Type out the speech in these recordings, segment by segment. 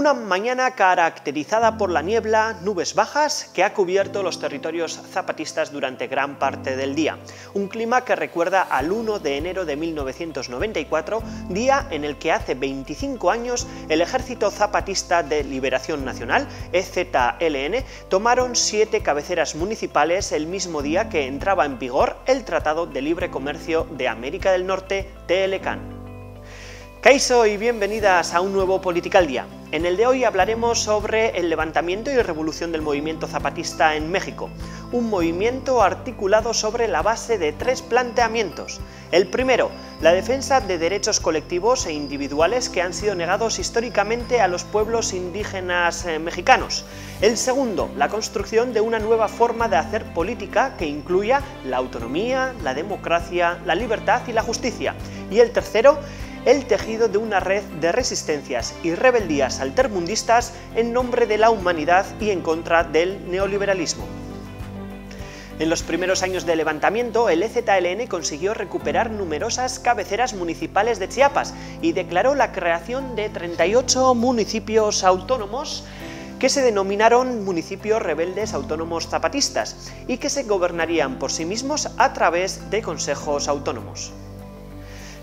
Una mañana caracterizada por la niebla, nubes bajas, que ha cubierto los territorios zapatistas durante gran parte del día. Un clima que recuerda al 1 de enero de 1994, día en el que hace 25 años el Ejército Zapatista de Liberación Nacional, EZLN, tomaron siete cabeceras municipales el mismo día que entraba en vigor el Tratado de Libre Comercio de América del Norte, TLCAN. Kaiso y bienvenidas a un nuevo Political Día. En el de hoy hablaremos sobre el levantamiento y revolución del movimiento zapatista en México, un movimiento articulado sobre la base de tres planteamientos. El primero, la defensa de derechos colectivos e individuales que han sido negados históricamente a los pueblos indígenas eh, mexicanos. El segundo, la construcción de una nueva forma de hacer política que incluya la autonomía, la democracia, la libertad y la justicia. Y el tercero, el tejido de una red de resistencias y rebeldías altermundistas en nombre de la humanidad y en contra del neoliberalismo. En los primeros años de levantamiento, el EZLN consiguió recuperar numerosas cabeceras municipales de Chiapas y declaró la creación de 38 municipios autónomos que se denominaron municipios rebeldes autónomos zapatistas y que se gobernarían por sí mismos a través de consejos autónomos.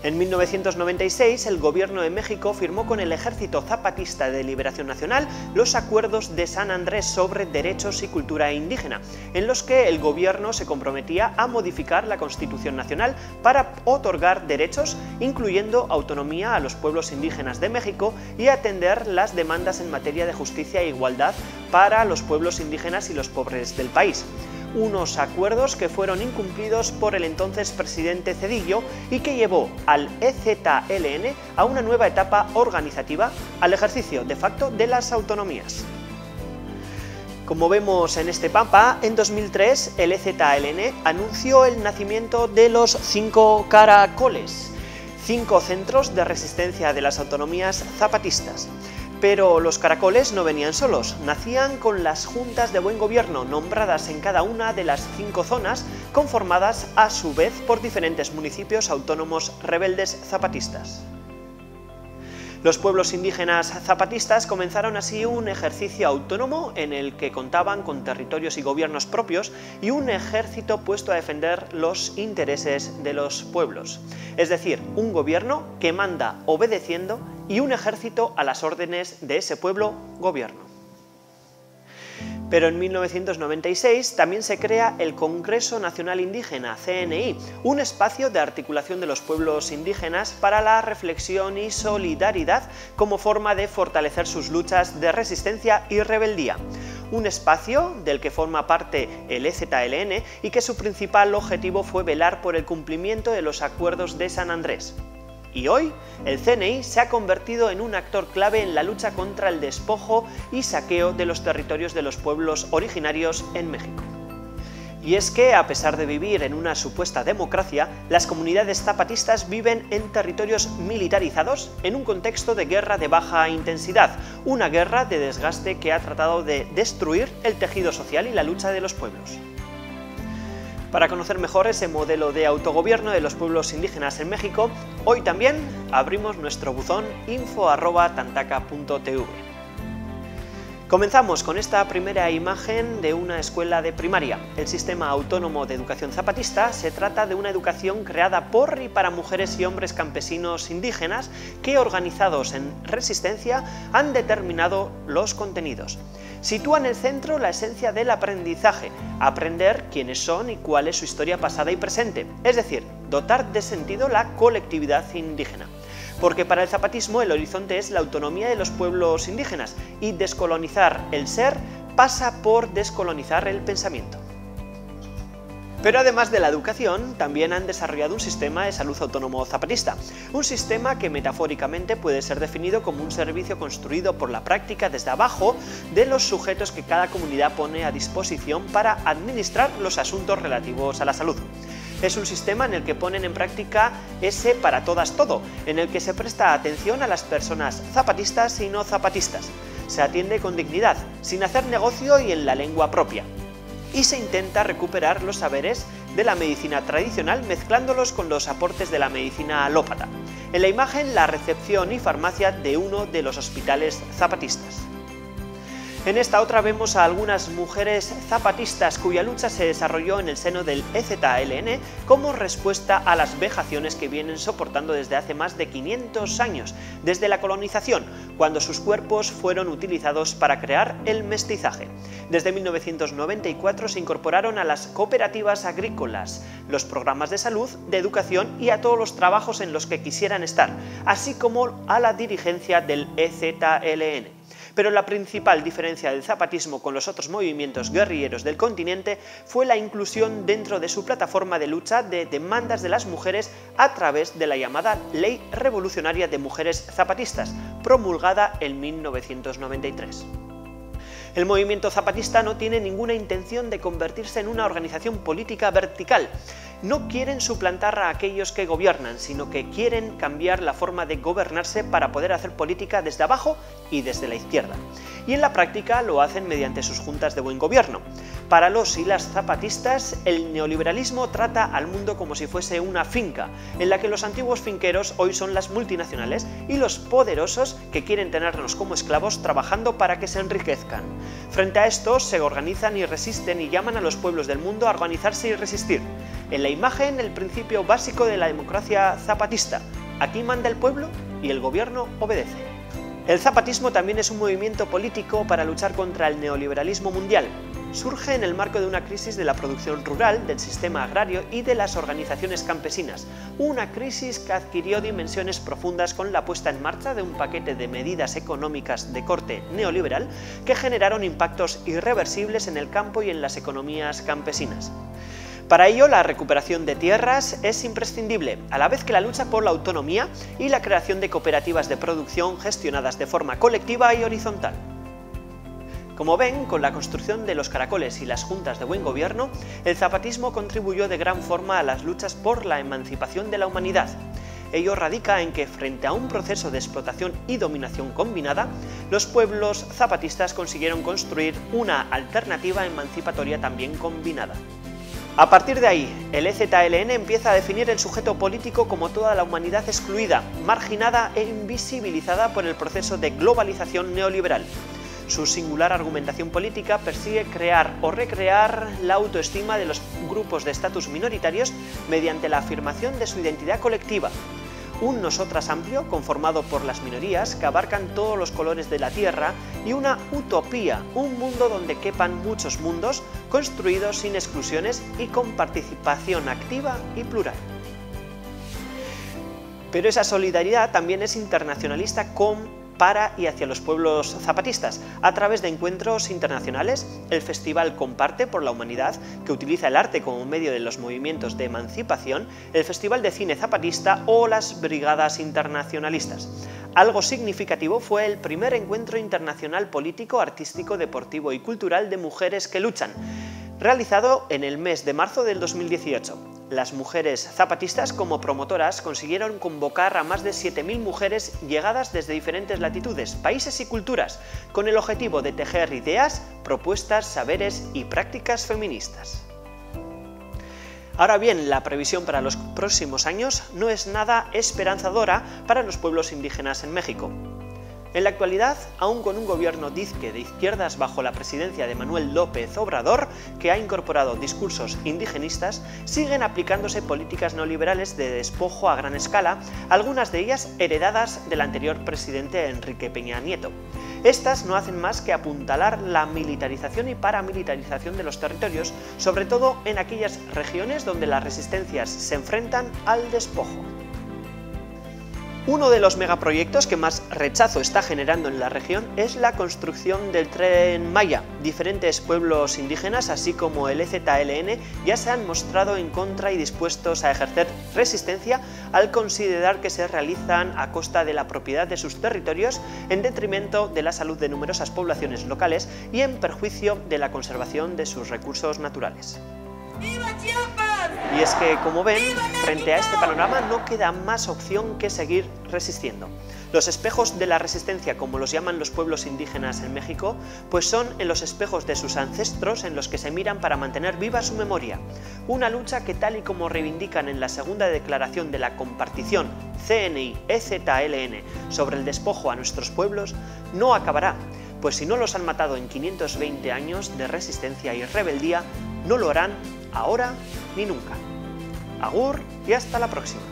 En 1996, el gobierno de México firmó con el Ejército Zapatista de Liberación Nacional los acuerdos de San Andrés sobre derechos y cultura indígena, en los que el gobierno se comprometía a modificar la Constitución Nacional para otorgar derechos, incluyendo autonomía a los pueblos indígenas de México y atender las demandas en materia de justicia e igualdad para los pueblos indígenas y los pobres del país unos acuerdos que fueron incumplidos por el entonces presidente Cedillo y que llevó al EZLN a una nueva etapa organizativa, al ejercicio de facto de las autonomías. Como vemos en este mapa, en 2003 el EZLN anunció el nacimiento de los cinco caracoles, cinco centros de resistencia de las autonomías zapatistas. Pero los caracoles no venían solos, nacían con las juntas de buen gobierno nombradas en cada una de las cinco zonas, conformadas a su vez por diferentes municipios autónomos rebeldes zapatistas. Los pueblos indígenas zapatistas comenzaron así un ejercicio autónomo en el que contaban con territorios y gobiernos propios y un ejército puesto a defender los intereses de los pueblos. Es decir, un gobierno que manda obedeciendo y un ejército a las órdenes de ese pueblo gobierno. Pero en 1996 también se crea el Congreso Nacional Indígena, CNI, un espacio de articulación de los pueblos indígenas para la reflexión y solidaridad como forma de fortalecer sus luchas de resistencia y rebeldía. Un espacio del que forma parte el EZLN y que su principal objetivo fue velar por el cumplimiento de los acuerdos de San Andrés. Y hoy, el CNI se ha convertido en un actor clave en la lucha contra el despojo y saqueo de los territorios de los pueblos originarios en México. Y es que, a pesar de vivir en una supuesta democracia, las comunidades zapatistas viven en territorios militarizados en un contexto de guerra de baja intensidad, una guerra de desgaste que ha tratado de destruir el tejido social y la lucha de los pueblos. Para conocer mejor ese modelo de autogobierno de los pueblos indígenas en México, hoy también abrimos nuestro buzón info.tantaca.tv. Comenzamos con esta primera imagen de una escuela de primaria. El Sistema Autónomo de Educación Zapatista se trata de una educación creada por y para mujeres y hombres campesinos indígenas que, organizados en resistencia, han determinado los contenidos sitúa en el centro la esencia del aprendizaje, aprender quiénes son y cuál es su historia pasada y presente, es decir, dotar de sentido la colectividad indígena. Porque para el zapatismo el horizonte es la autonomía de los pueblos indígenas y descolonizar el ser pasa por descolonizar el pensamiento. Pero además de la educación, también han desarrollado un sistema de salud autónomo zapatista, un sistema que metafóricamente puede ser definido como un servicio construido por la práctica desde abajo de los sujetos que cada comunidad pone a disposición para administrar los asuntos relativos a la salud. Es un sistema en el que ponen en práctica ese para todas todo, en el que se presta atención a las personas zapatistas y no zapatistas. Se atiende con dignidad, sin hacer negocio y en la lengua propia y se intenta recuperar los saberes de la medicina tradicional mezclándolos con los aportes de la medicina alópata. En la imagen, la recepción y farmacia de uno de los hospitales zapatistas. En esta otra vemos a algunas mujeres zapatistas cuya lucha se desarrolló en el seno del EZLN como respuesta a las vejaciones que vienen soportando desde hace más de 500 años, desde la colonización, cuando sus cuerpos fueron utilizados para crear el mestizaje. Desde 1994 se incorporaron a las cooperativas agrícolas, los programas de salud, de educación y a todos los trabajos en los que quisieran estar, así como a la dirigencia del EZLN pero la principal diferencia del zapatismo con los otros movimientos guerrilleros del continente fue la inclusión dentro de su plataforma de lucha de demandas de las mujeres a través de la llamada Ley Revolucionaria de Mujeres Zapatistas, promulgada en 1993. El movimiento zapatista no tiene ninguna intención de convertirse en una organización política vertical, no quieren suplantar a aquellos que gobiernan, sino que quieren cambiar la forma de gobernarse para poder hacer política desde abajo y desde la izquierda. Y en la práctica lo hacen mediante sus juntas de buen gobierno. Para los y las zapatistas, el neoliberalismo trata al mundo como si fuese una finca, en la que los antiguos finqueros hoy son las multinacionales y los poderosos que quieren tenernos como esclavos trabajando para que se enriquezcan. Frente a esto, se organizan y resisten y llaman a los pueblos del mundo a organizarse y resistir. En la imagen, el principio básico de la democracia zapatista. Aquí manda el pueblo y el gobierno obedece. El zapatismo también es un movimiento político para luchar contra el neoliberalismo mundial. Surge en el marco de una crisis de la producción rural, del sistema agrario y de las organizaciones campesinas, una crisis que adquirió dimensiones profundas con la puesta en marcha de un paquete de medidas económicas de corte neoliberal que generaron impactos irreversibles en el campo y en las economías campesinas. Para ello, la recuperación de tierras es imprescindible, a la vez que la lucha por la autonomía y la creación de cooperativas de producción gestionadas de forma colectiva y horizontal. Como ven, con la construcción de los caracoles y las juntas de buen gobierno, el zapatismo contribuyó de gran forma a las luchas por la emancipación de la humanidad. Ello radica en que, frente a un proceso de explotación y dominación combinada, los pueblos zapatistas consiguieron construir una alternativa emancipatoria también combinada. A partir de ahí, el EZLN empieza a definir el sujeto político como toda la humanidad excluida, marginada e invisibilizada por el proceso de globalización neoliberal. Su singular argumentación política persigue crear o recrear la autoestima de los grupos de estatus minoritarios mediante la afirmación de su identidad colectiva, un nosotras amplio conformado por las minorías que abarcan todos los colores de la Tierra y una utopía, un mundo donde quepan muchos mundos construidos sin exclusiones y con participación activa y plural. Pero esa solidaridad también es internacionalista con para y hacia los pueblos zapatistas. A través de encuentros internacionales, el festival Comparte por la Humanidad, que utiliza el arte como medio de los movimientos de emancipación, el Festival de Cine Zapatista o las Brigadas Internacionalistas. Algo significativo fue el primer encuentro internacional político, artístico, deportivo y cultural de mujeres que luchan, realizado en el mes de marzo del 2018. Las mujeres zapatistas como promotoras consiguieron convocar a más de 7.000 mujeres llegadas desde diferentes latitudes, países y culturas, con el objetivo de tejer ideas, propuestas, saberes y prácticas feministas. Ahora bien, la previsión para los próximos años no es nada esperanzadora para los pueblos indígenas en México. En la actualidad, aún con un gobierno dizque de izquierdas bajo la presidencia de Manuel López Obrador, que ha incorporado discursos indigenistas, siguen aplicándose políticas neoliberales de despojo a gran escala, algunas de ellas heredadas del anterior presidente Enrique Peña Nieto. Estas no hacen más que apuntalar la militarización y paramilitarización de los territorios, sobre todo en aquellas regiones donde las resistencias se enfrentan al despojo. Uno de los megaproyectos que más rechazo está generando en la región es la construcción del tren Maya. Diferentes pueblos indígenas, así como el EZLN, ya se han mostrado en contra y dispuestos a ejercer resistencia al considerar que se realizan a costa de la propiedad de sus territorios en detrimento de la salud de numerosas poblaciones locales y en perjuicio de la conservación de sus recursos naturales. Y es que, como ven, frente a este panorama no queda más opción que seguir resistiendo. Los espejos de la resistencia, como los llaman los pueblos indígenas en México, pues son en los espejos de sus ancestros en los que se miran para mantener viva su memoria. Una lucha que tal y como reivindican en la segunda declaración de la compartición CNI-EZLN sobre el despojo a nuestros pueblos, no acabará, pues si no los han matado en 520 años de resistencia y rebeldía, no lo harán ahora ni nunca. Agur y hasta la próxima.